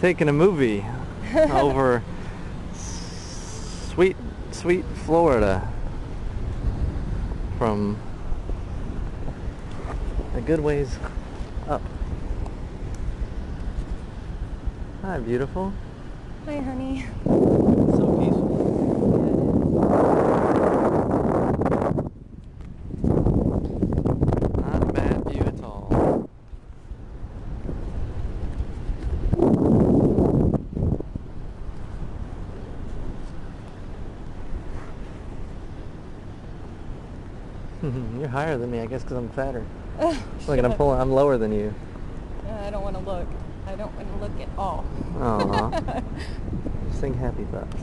taking a movie over sweet, sweet Florida from a good ways up. Hi, beautiful. Hi, honey. You're higher than me, I guess, because I'm fatter. Look, at I'm pulling. I'm lower than you. Uh, I don't want to look. I don't want to look at all. Aw. Sing happy thoughts.